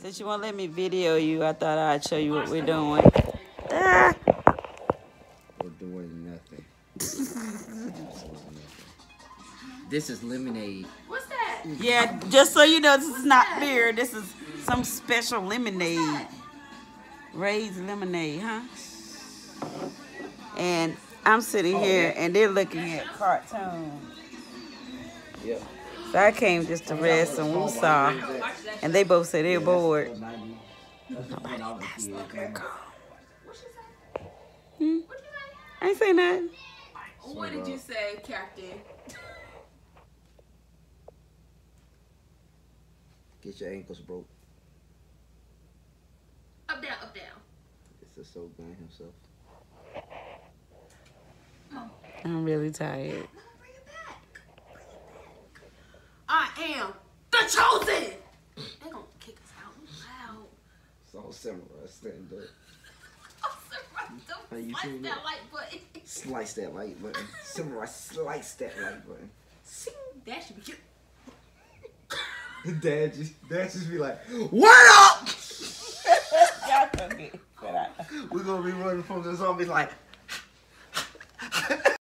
Since you won't let me video you, I thought I'd show you what we're doing. Ah. We're doing nothing. this is lemonade. What's that? Yeah, just so you know, this is not beer. This is some special lemonade. Ray's lemonade, huh? And I'm sitting here and they're looking at cartoons. Yep. So I came just to rest and we saw. And they both said they're bored. Nobody asked the girl. Hmm? I ain't say nothing. What did you say, Captain? Get your ankles broke. Up, down, up, down. It's the soul guy himself. I'm really tired. Am the chosen. They're gonna kick us out. Wow. It's all samurai stand up. Don't How you slice that that? like button. Slice that like button. Samurai slice that like button. Sing. That should be cute. Dad just, dad just be like, what up? We're gonna be running from the zombies like,